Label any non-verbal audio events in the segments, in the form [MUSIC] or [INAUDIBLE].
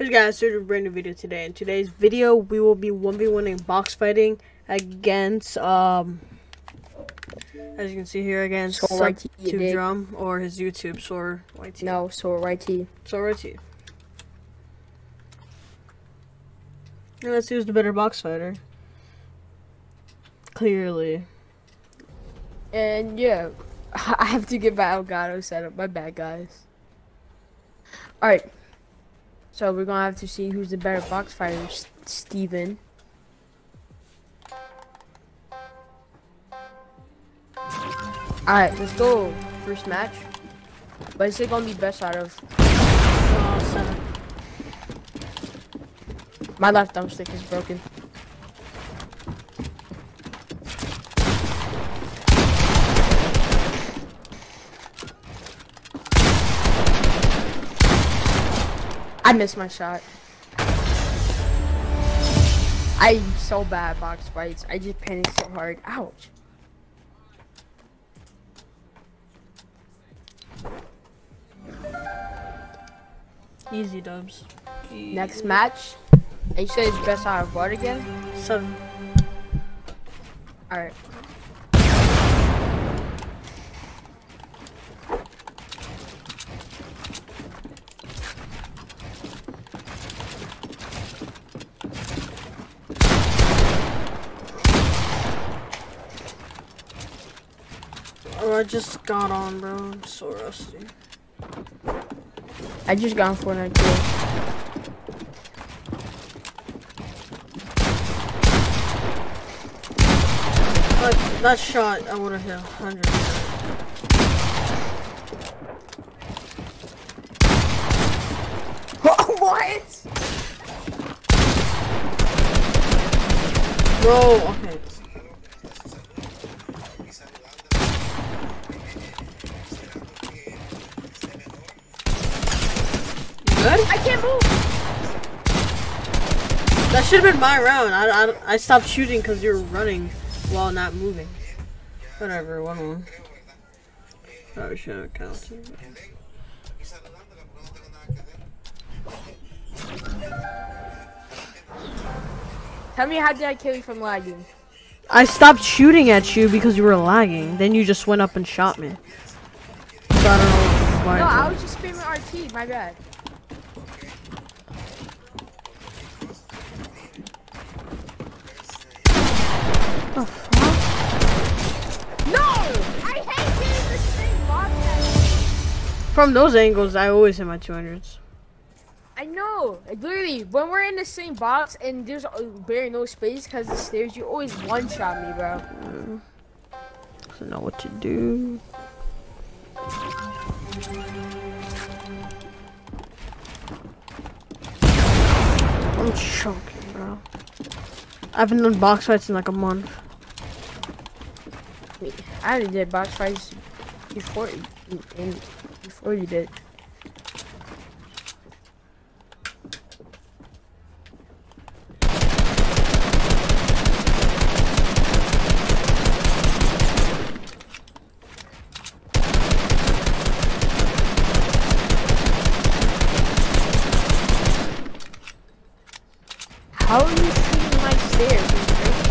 Hey guys, so a brand new video today. In today's video, we will be 1v1ing box fighting against, um, as you can see here, against Soul YT, you Tube? Drum or his YouTube, Sor YT. No, so right T. Sor YT. And let's see who's the better box fighter. Clearly. And yeah, [LAUGHS] I have to get my Elgato set up. My bad, guys. Alright. So we're gonna have to see who's the better box fighter, S- Steven. Alright, let's go. First match. But it's gonna be best out of. Oh. My left thumbstick is broken. I missed my shot. I'm so bad at box fights. I just panic so hard. Ouch. Easy dubs. Next match. And you said it's best out of what again? Seven. Alright. Oh, I just got on, bro. I'm so rusty. I just got on Fortnite too. Like, that shot, I would have hit 100. [LAUGHS] what? Bro, okay. You good? I can't move. That should have been my round. I, I, I stopped shooting because you're running while not moving. Whatever, one one. Probably should have counted. Tell me how did I kill you from lagging? I stopped shooting at you because you were lagging. Then you just went up and shot me. So I don't know why. No, I was just spamming RT. My bad. The fuck? No! I hate being the same box From those angles, I always hit my 200s. I know. Like, literally, when we're in the same box and there's barely no space because the stairs, you always one shot me, bro. Mm. I don't know what to do. I'm choking, bro. I haven't done box fights in like a month. I already did box fights before, and before you did. How are you shooting my stairs? It's crazy.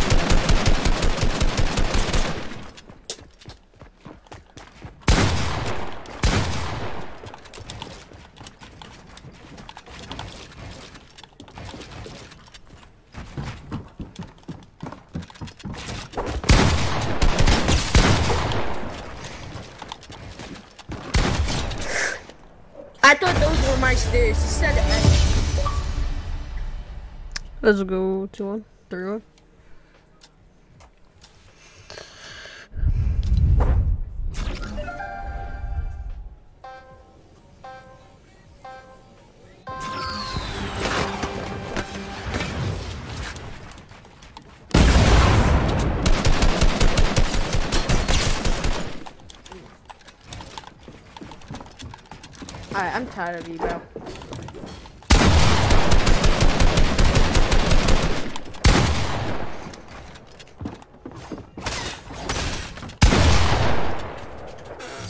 I thought those were my stairs. You said it. Let's go two one, three one. Alright, I'm tired of you, bro.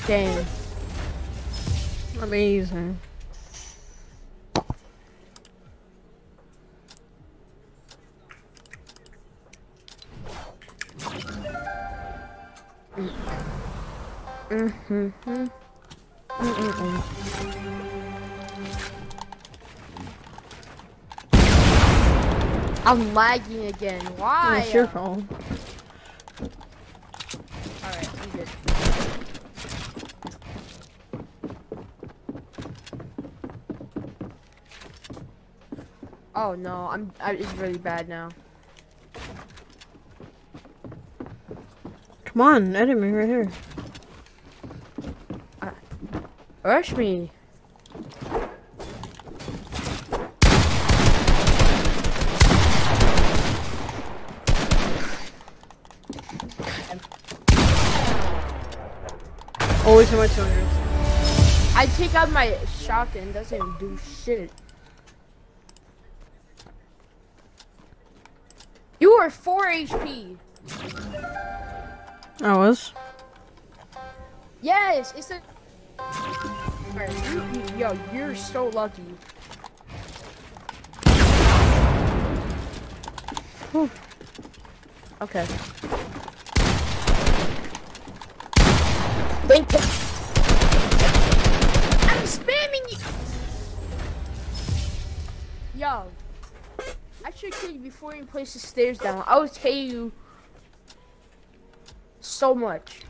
Damn. Amazing. Mm -hmm. I'm lagging again. Why? It's your phone. Alright, I'm good. Oh no, I'm. I, it's really bad now. Come on, edit me right here. Rush me. Always in my 200s. I take out my shotgun, doesn't do shit. You are 4 HP. I was. Yes, it's a. You, yo, you're so lucky. Whew. Okay. Thank you. I'm spamming you. Yo, I should kill you before you place the stairs down. I would pay you so much.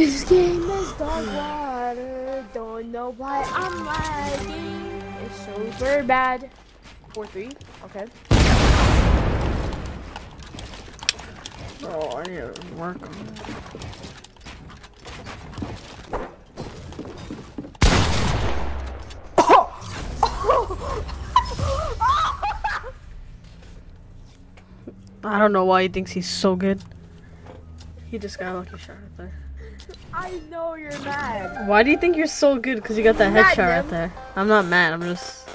This game is dog [SIGHS] water. Don't know why I'm lagging. It's super bad. 4 3. Okay. Oh, I need to work on it. [LAUGHS] I don't know why he thinks he's so good. He just got a lucky shot right there. I know you're mad. Why do you think you're so good? Because you got that headshot right there. I'm not mad. I'm just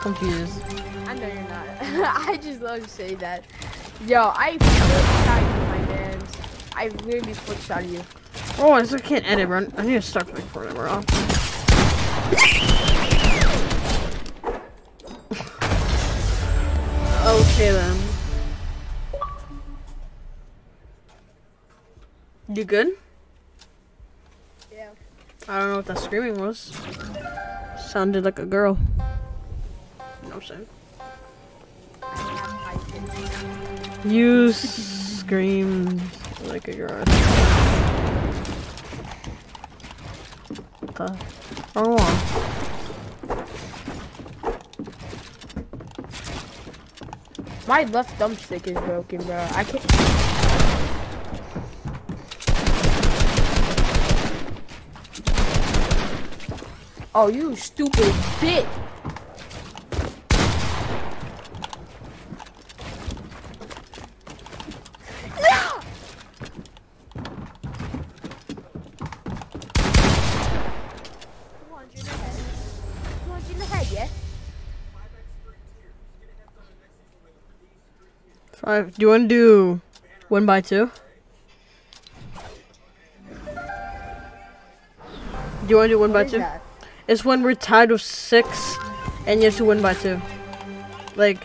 confused. I know you're not. [LAUGHS] I just love to say that. Yo, I flip shot you, my man. I literally flip shot you. Oh, I still can't edit, bro. I need to start playing Fortnite more often. okay then. You good? I don't know what that screaming was. Sounded like a girl. You know I'm saying? You scream like a girl. What the? Wrong. My left thumbstick is broken, bro. I can't. Oh, you stupid bitch! Yeah! Two hundred in the head. Two hundred in the head, yeah. Five. Do you want to do one by two? Do you want to do one by two? that? It's when we're tied with six, and you have to win by two. Like,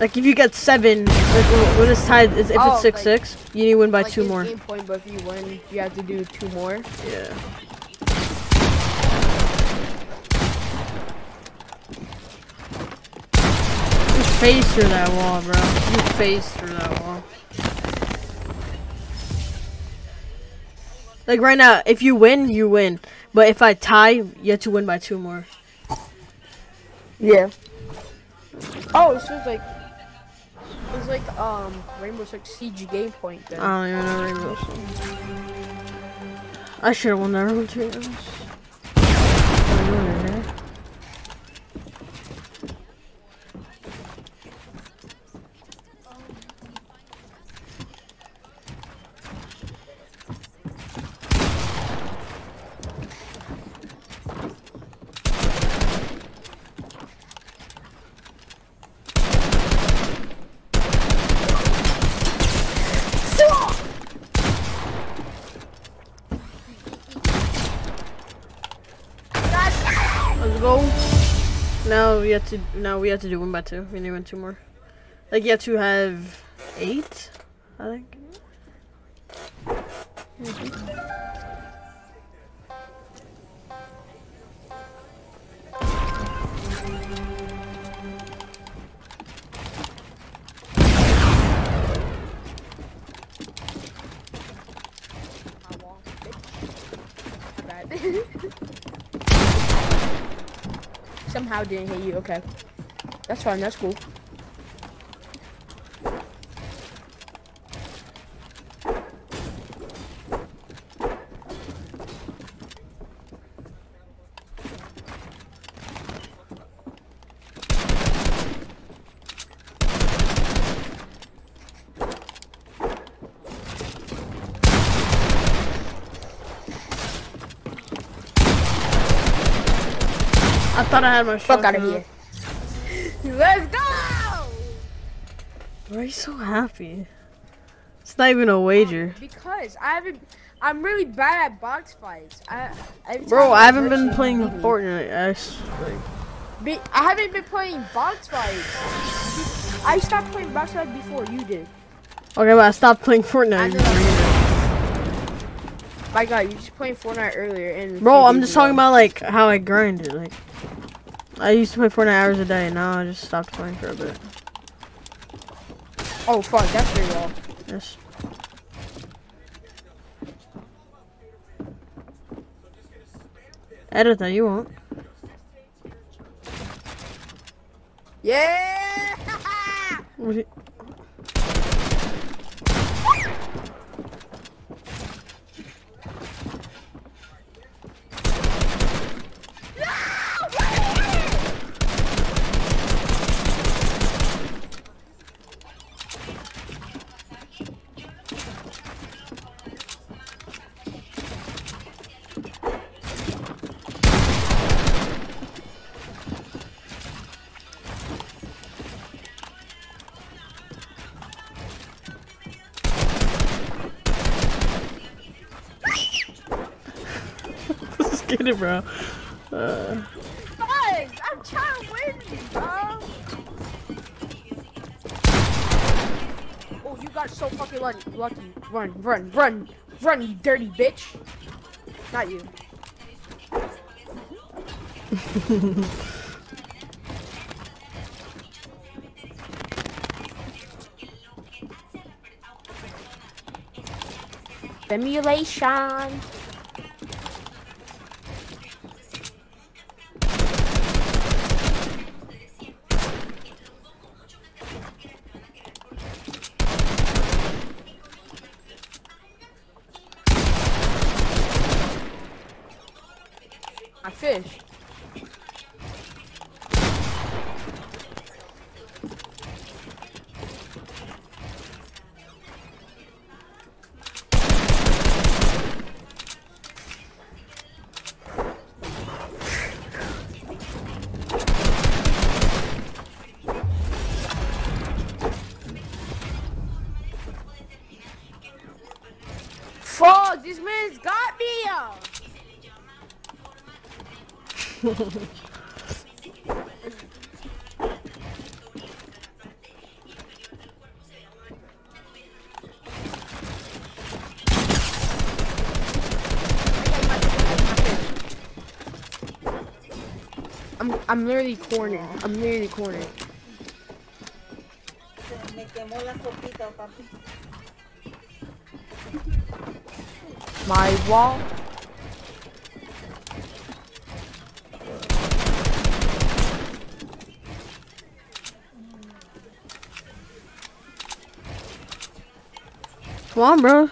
like if you get seven, like when- it's tied, if Oh, it's six like- six, you need to win by Like two more. Game point, but if you win, you have to do two more. Yeah. You phased through that wall, bro. You phased through that wall. Like right now, if you win, you win. But if I tie, you have to win by two more. Yeah. Oh, it's just like it's like um Rainbow Six Siege game point then. I don't even know Rainbow Six. I should have won that round too. Let's go. Now we have to. Now we have to do one by two. We need one two more. Like you have to have eight, I think. My Somehow didn't hit you. Okay, that's fine. That's cool. I thought I had my Fuck out of here. Let's go. Why are you so happy? It's not even a wager. Um, because I haven't. I'm really bad at box fights. I, Bro, I haven't been playing. Fortnite. I s- like, Be- I haven't been playing box fights. I stopped playing box fights before you did. okay, but I stopped playing Fortnite. My God, you just playing Fortnite earlier and. Bro, I'm just talking about like how I grinded. Like, I used to play Fortnite hours a day, now I just stopped playing for a bit. Oh fuck, that's very well. Yes. Edit that, you won't. Yeah. [LAUGHS] What do you- Just kidding, bro. Uh, Guys, I'm trying to win, bro. Oh, you got so fucking lucky. lucky. Run, run, run, run, you dirty bitch. Not you. [LAUGHS] Simulation. My fish. [LAUGHS] I'm I'm literally cornered. I'm literally cornered. Se me quemó la sopita, papi. My wall. Come on, bro.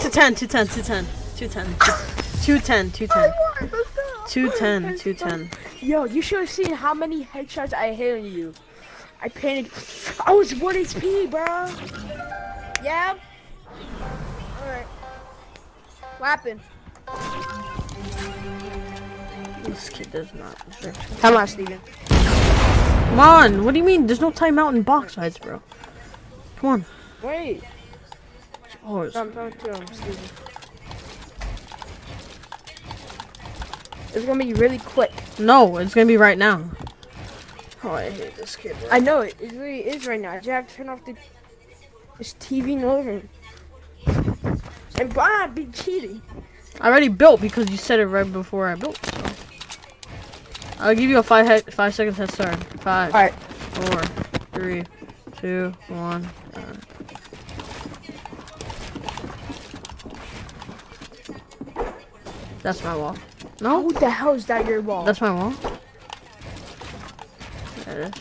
Two ten, two ten, two ten, two ten, two ten, two ten, oh two ten, two ten. Yo, you should have seen how many headshots I hit on you. I panicked. I was 1 HP, bro. Yeah. Happened? This kid does not. to- Come on, Steven. Come on, what do you mean? There's no timeout in box fights, bro. Come on. Wait. Oh, it's to him, Steven. It's gonna be really quick. No, it's gonna be right now. Oh, I hate this kid. Bro. I know it. It really is right now. You have to turn off the this TV in the living room. And why not be cheating? I already built because you said it right before I built. So. I'll give you a five head, five seconds head start. Five, All right. four, three, two, one. uh. That's my wall. No, Who the hell is that your wall? that's my wall. There it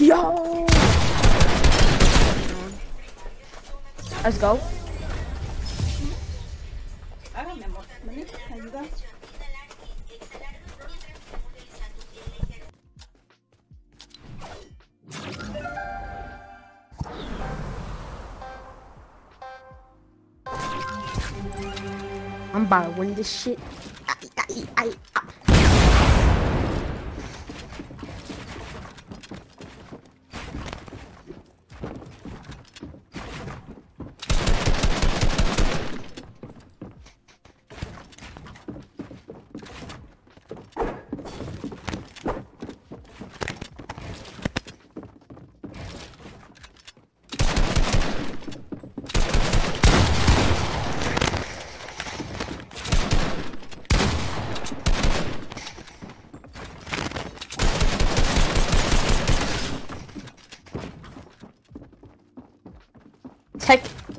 is. Yo. Let's go. I'm about to win this shit.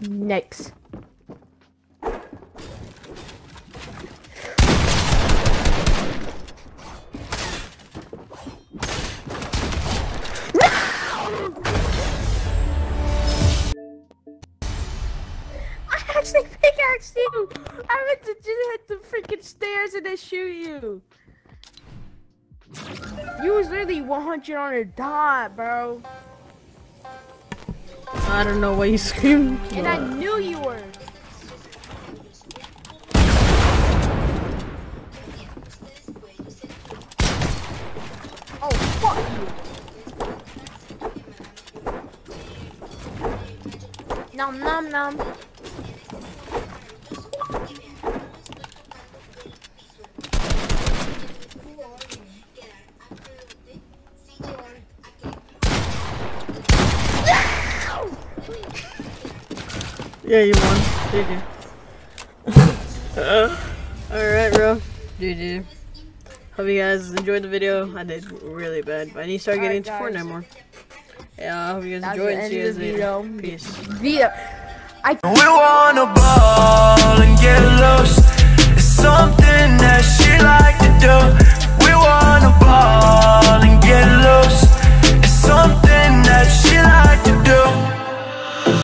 [LAUGHS] I actually pickaxed you! I meant to just hit the freaking stairs and then shoot you! You was literally 100 on a dot, bro. I don't know why you screamed. And I knew you were. Oh, fuck you. Nom nom nom. Yeah, you won. GG. uh, [LAUGHS] Alright, bro. GG. Hope you guys enjoyed the video. I did really bad, but I need to start getting right, into Fortnite more. Yeah, I hope you guys enjoyed. See you guys later. Video. Peace. Via. I we wanna ball and get lost. It's something that she like to do. We wanna ball and get lost. It's something that she like to do.